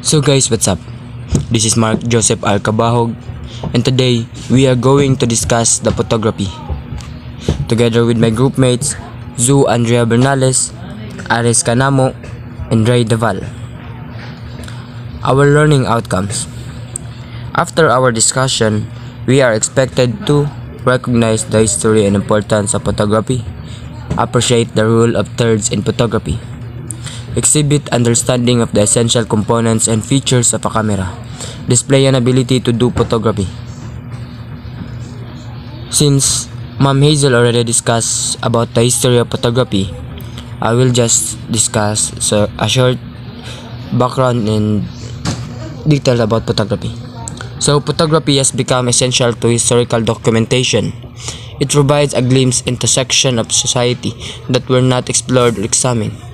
So guys, what's up? This is Mark Joseph Alcabahog and today we are going to discuss the photography. Together with my group mates, Zu Andrea Bernales, Ares Canamo, and Ray Deval. Our learning outcomes. After our discussion, we are expected to recognize the history and importance of photography, appreciate the rule of thirds in photography, exhibit understanding of the essential components and features of a camera, display an ability to do photography. Since Ma'am Hazel already discussed about the history of photography, I will just discuss so a short background and detail about photography. So, photography has become essential to historical documentation. It provides a glimpse into section of society that were not explored or examined.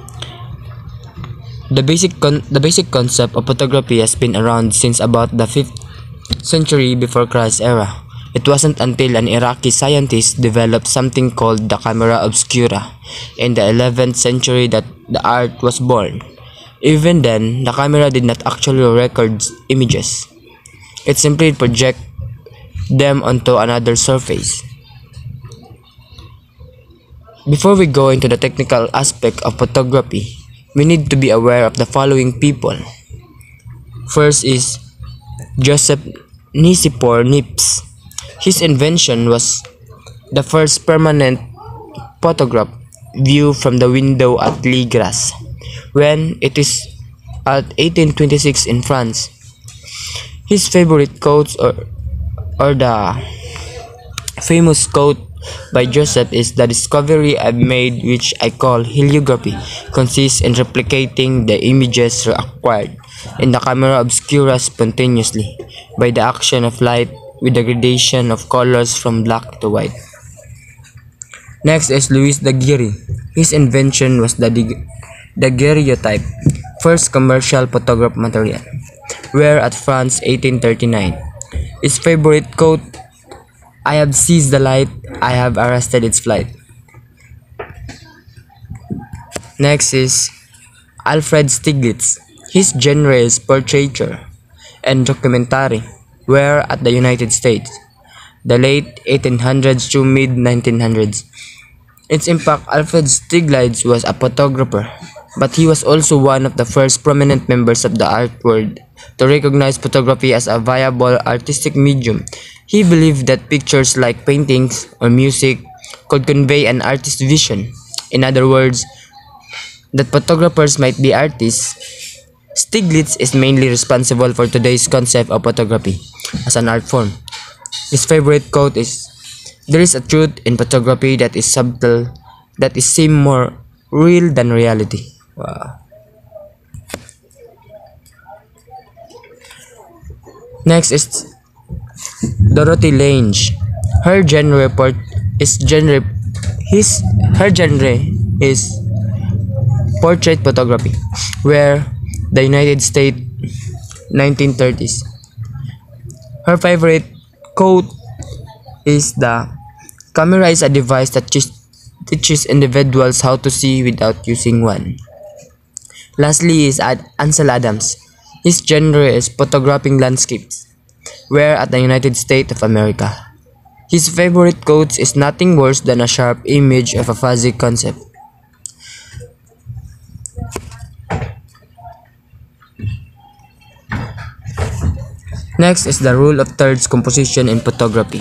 The basic the basic concept of photography has been around since about the 5th century before Christ's era. It wasn't until an Iraqi scientist developed something called the camera obscura in the 11th century that the art was born. Even then, the camera did not actually record images. It simply project them onto another surface. Before we go into the technical aspect of photography, we need to be aware of the following people. First is Joseph Nicephore Niepce. His invention was the first permanent photograph view from the window at Le Gras, when it is at 1826 in France. His favorite quotes or, or the famous quote by Joseph is the discovery I've made which I call heliography consists in replicating the images acquired in the camera obscura spontaneously by the action of light with the gradation of colors from black to white. Next is Louis Daguerre. His invention was the daguerreotype, first commercial photograph material, where at France 1839. His favorite quote I have seized the light, I have arrested its flight. Next is Alfred Stieglitz. His genre is portraiture and documentary, where at the United States, the late 1800s to mid 1900s. Its impact, Alfred Stieglitz was a photographer, but he was also one of the first prominent members of the art world to recognize photography as a viable artistic medium. He believed that pictures like paintings or music could convey an artist's vision. In other words, that photographers might be artists. Stieglitz is mainly responsible for today's concept of photography as an art form. His favorite quote is There is a truth in photography that is subtle, that is seem more real than reality. Wow. Next is Dorothy Lange. Her genre is genre his her genre is portrait photography, where the United States 1930s. Her favorite quote is the camera is a device that teach- teaches individuals how to see without using one. Lastly is Ansel Adams. His genre is photographing landscapes, where at the United States of America. His favorite quotes is nothing worse than a sharp image of a fuzzy concept. Next is the rule of thirds composition in photography.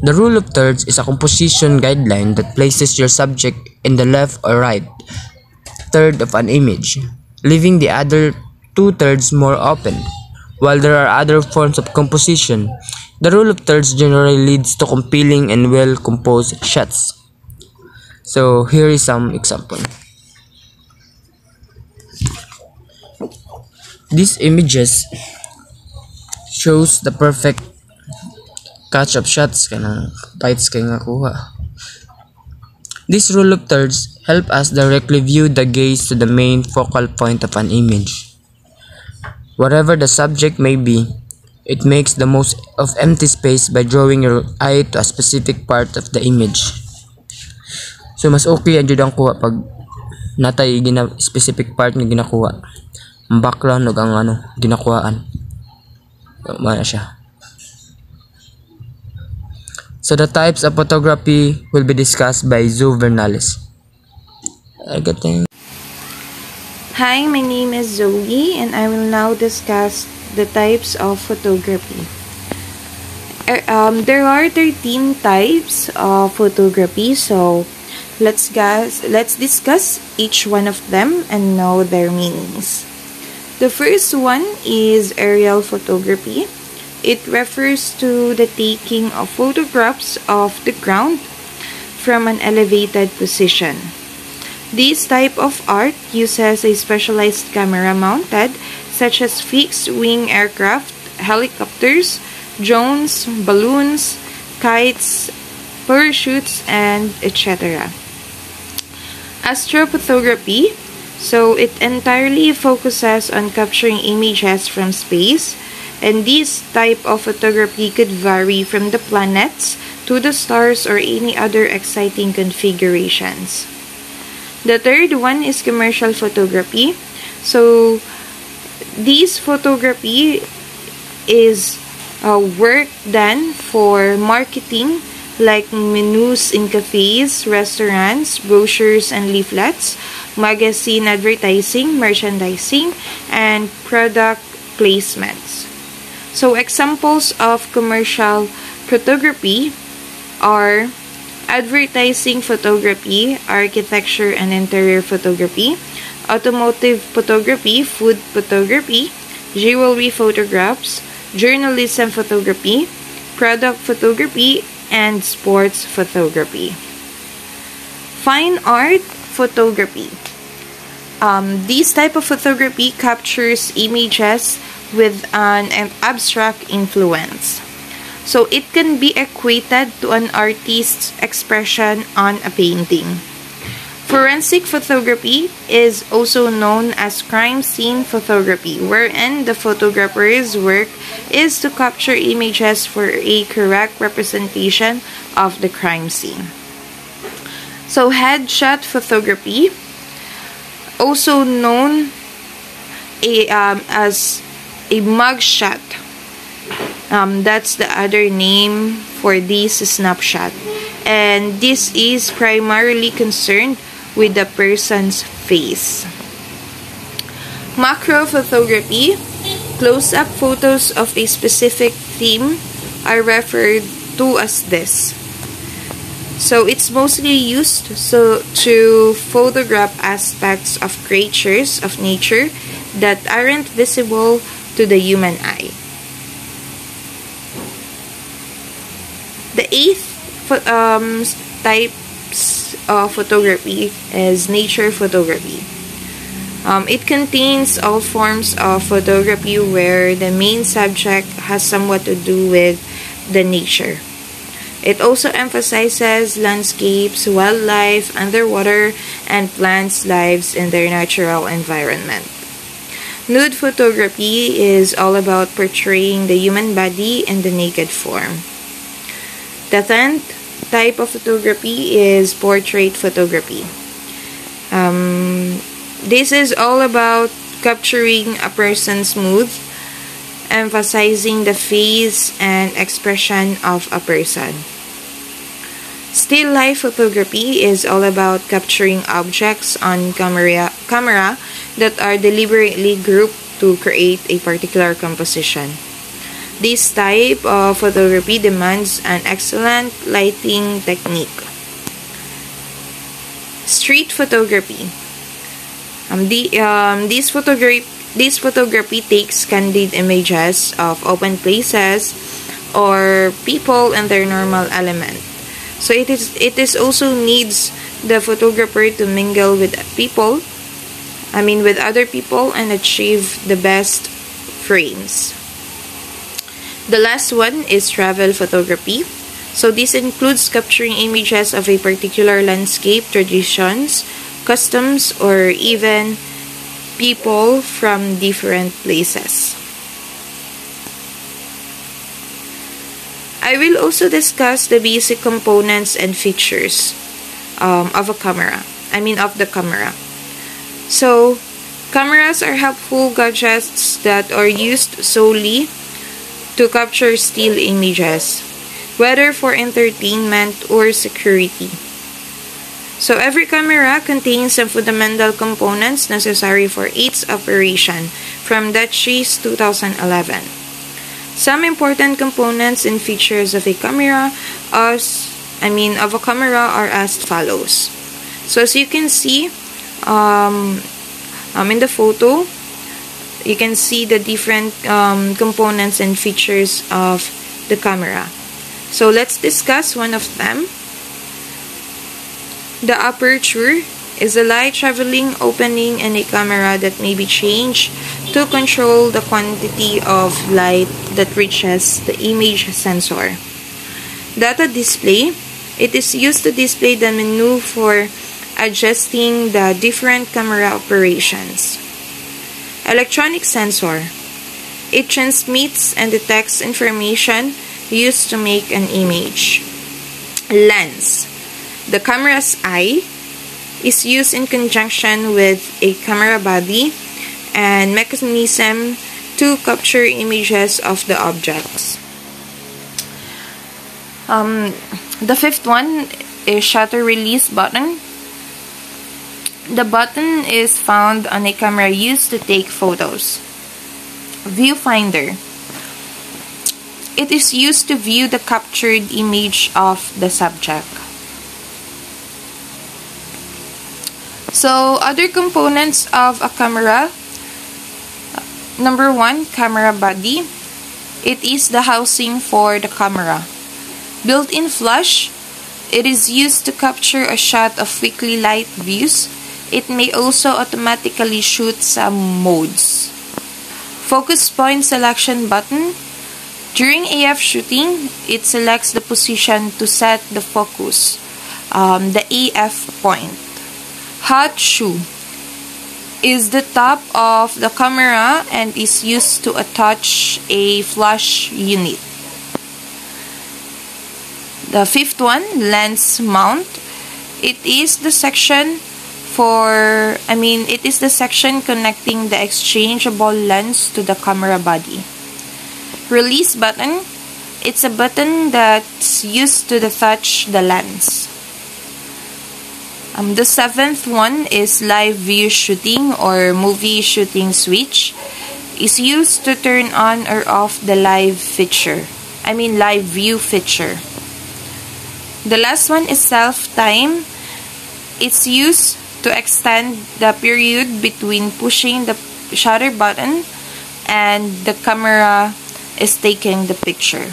The rule of thirds is a composition guideline that places your subject in the left or right third of an image, leaving the other two thirds more open. While there are other forms of composition, the rule of thirds generally leads to compelling and well composed shots. So here is some example. These images shows the perfect catch up shots kanang tights kay nga kuha. This rule of thirds help us directly view the gaze to the main focal point of an image. Whatever the subject may be, it makes the most of empty space by drawing your eye to a specific part of the image. So mas okay ang jud kuha pag natay gina specific part nga ginakuha. ang background ug ang ano ginakuhaan. Mao siya. So the types of photography will be discussed by Zu Vernalis. Agating. Hi, my name is Zoe and I will now discuss the types of photography. Er, um, there are 13 types of photography, so let's guess, let's discuss each one of them and know their meanings. The first one is aerial photography. It refers to the taking of photographs of the ground from an elevated position. This type of art uses a specialized camera mounted, such as fixed wing aircraft, helicopters, drones, balloons, kites, parachutes, and etc. Astrophotography so it entirely focuses on capturing images from space and this type of photography could vary from the planets to the stars or any other exciting configurations. The third one is commercial photography. So this photography is uh, work done for marketing like menus in cafes, restaurants, brochures and leaflets, magazine advertising, merchandising, and product placements. So examples of commercial photography are advertising photography, architecture and interior photography, automotive photography, food photography, jewelry photographs, journalism photography, product photography, and sports photography. Fine art photography. Um, this type of photography captures images with an, an abstract influence. So it can be equated to an artist's expression on a painting. Forensic photography is also known as crime scene photography, wherein the photographer's work is to capture images for a correct representation of the crime scene. So, headshot photography, also known a, um, as a mugshot. Um, that's the other name for this snapshot. And this is primarily concerned with the person's face. Macro photography, close-up photos of a specific theme are referred to as this. So it's mostly used so to photograph aspects of creatures of nature that aren't visible to the human eye. Eighth um, type of photography is nature photography. Um, it contains all forms of photography where the main subject has somewhat to do with the nature. It also emphasizes landscapes, wildlife, underwater, and plants' lives in their natural environment. Nude photography is all about portraying the human body in the naked form. The tenth type of photography is portrait photography. Um, this is all about capturing a person's mood, emphasizing the face and expression of a person. Still life photography is all about capturing objects on camera, camera that are deliberately grouped to create a particular composition. This type of photography demands an excellent lighting technique. Street photography. Um, the, um, this, photography, this photography takes candid images of open places or people in their normal element. So it is it is also needs the photographer to mingle with people, I mean with other people and achieve the best frames. The last one is travel photography. So this includes capturing images of a particular landscape, traditions, customs, or even people from different places. I will also discuss the basic components and features um, of a camera. I mean of the camera. So Cameras are helpful gadgets that are used solely to capture still images, whether for entertainment or security. So every camera contains some fundamental components necessary for its operation from Dutchess 2011. Some important components and features of a camera as I mean of a camera are as follows. So as you can see um, um, in the photo you can see the different um, components and features of the camera. So let's discuss one of them. The aperture is a light traveling opening in a camera that may be changed to control the quantity of light that reaches the image sensor. Data display. It is used to display the menu for adjusting the different camera operations. Electronic sensor. It transmits and detects information used to make an image. Lens. The camera's eye is used in conjunction with a camera body and mechanism to capture images of the objects. Um, the fifth one is shutter release button. The button is found on a camera used to take photos. Viewfinder. It is used to view the captured image of the subject. So, other components of a camera. Number one, camera body. It is the housing for the camera. Built-in flash. It is used to capture a shot of weakly light views. It may also automatically shoot some modes. Focus point selection button. During AF shooting, it selects the position to set the focus, um, the AF point. Hot shoe is the top of the camera and is used to attach a flash unit. The fifth one, lens mount. It is the section for, I mean, it is the section connecting the exchangeable lens to the camera body. Release button. It's a button that's used to detach the lens. Um, the seventh one is live view shooting or movie shooting switch. Is used to turn on or off the live feature. I mean live view feature. The last one is self time. It's used to extend the period between pushing the shutter button and the camera is taking the picture.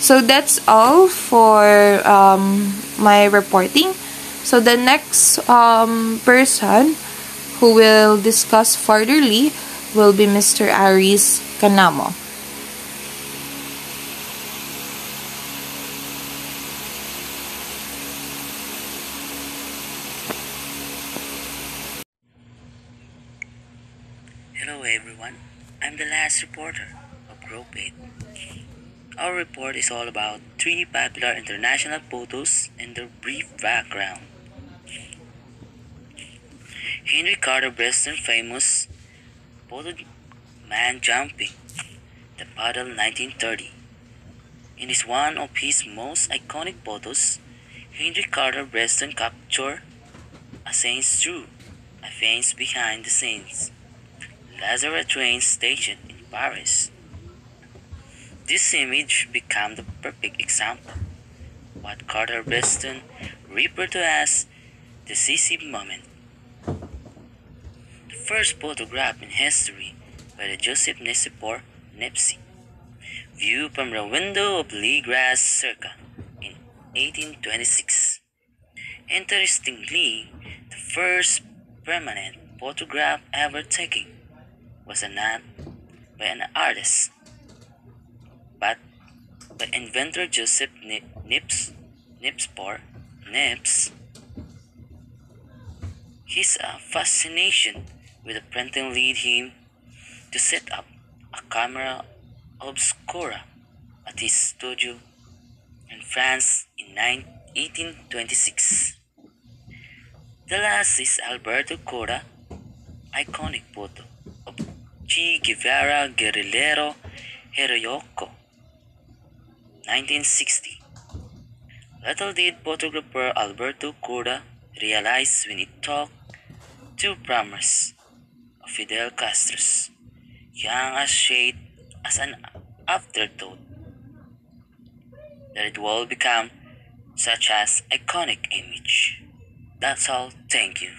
So that's all for um, my reporting. So the next um, person who will discuss furtherly will be Mr. Aris Kanamo. Last reporter of Group 8. Our report is all about three popular international photos and their brief background. Henri Cartier-Bresson famous photo man jumping the paddle 1930. In this one of his most iconic photos, Henri Cartier-Bresson captured a scene's through a fence behind the scenes. Lazarus train station Paris. This image became the perfect example what Cartier-Bresson referred to as the decisive moment. The first photograph in history by the Joseph Nicephore Nipsey, viewed from the window of Le Gras Circa in 1826. Interestingly, the first permanent photograph ever taken was a not by an artist, but by inventor Joseph Nips, Nipspor, Nips. His uh, fascination with the printing led him to set up a camera obscura at his studio in France in 9, 1826. The last is Alberto Korda, iconic photo Che Guevara Guerrillero Heroico, 1960. Little did photographer Alberto Korda realize when he talked to Pramers of Fidel Castro's young as shade as an afterthought that it will become such as iconic image. That's all. Thank you.